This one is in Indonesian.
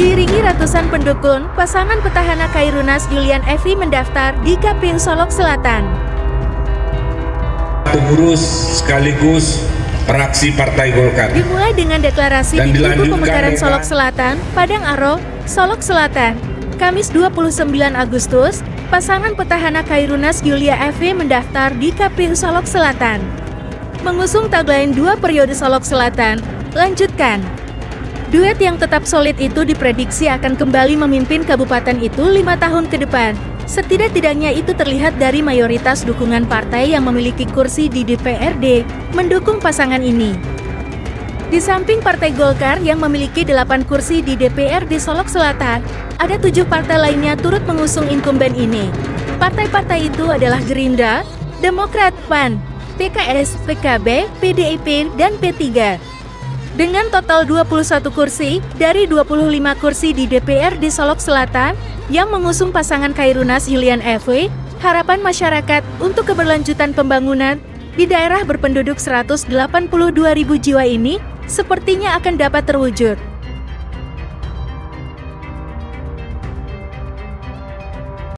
ratusan pendukung pasangan petahana Kairunas Julian Evi mendaftar di KPU Solok Selatan. Pengurus sekaligus fraksi Partai Golkar. Dimulai dengan deklarasi Dan di Tugu Pemekaran dengan- Solok Selatan, Padang Aro, Solok Selatan. Kamis 29 Agustus, pasangan petahana Kairunas Julia Evi mendaftar di KPU Solok Selatan. Mengusung tagline dua periode Solok Selatan, lanjutkan. Duet yang tetap solid itu diprediksi akan kembali memimpin kabupaten itu lima tahun ke depan. Setidak-tidaknya itu terlihat dari mayoritas dukungan partai yang memiliki kursi di DPRD mendukung pasangan ini. Di samping Partai Golkar yang memiliki 8 kursi di DPRD Solok Selatan, ada tujuh partai lainnya turut mengusung incumbent ini. Partai-partai itu adalah Gerindra, Demokrat, PAN, PKS, PKB, PDIP, dan P3. Dengan total 21 kursi dari 25 kursi di DPRD Solok Selatan yang mengusung pasangan Kairunas Julian Evi, harapan masyarakat untuk keberlanjutan pembangunan di daerah berpenduduk 182.000 jiwa ini sepertinya akan dapat terwujud.